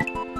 you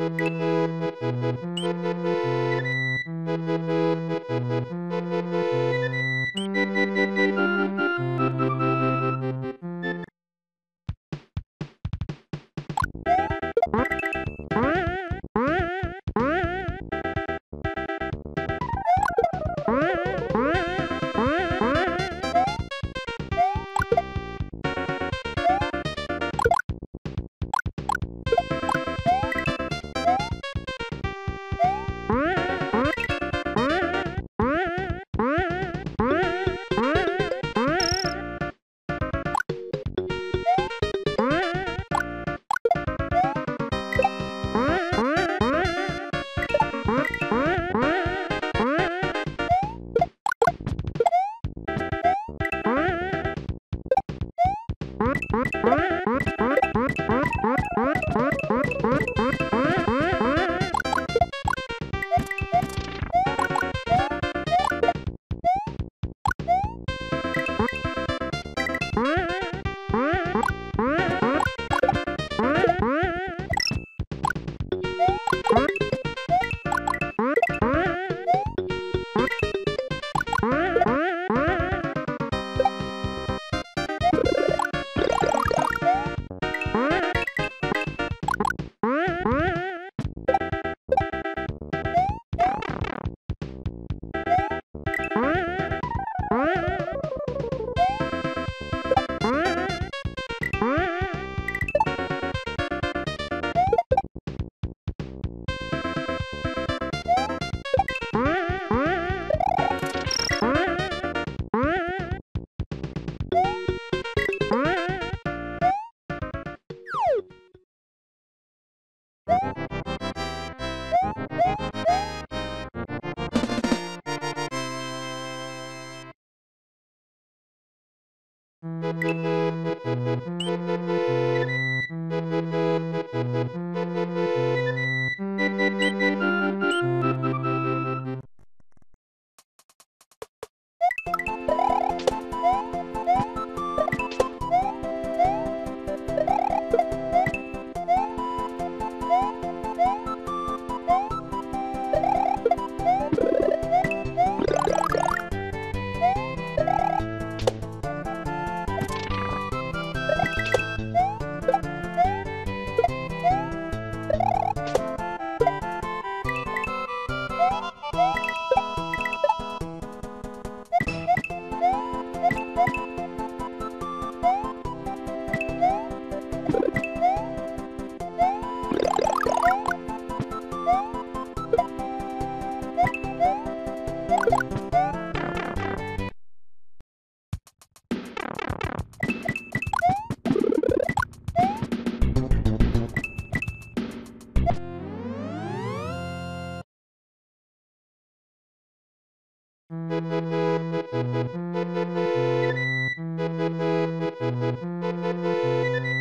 Música Música Música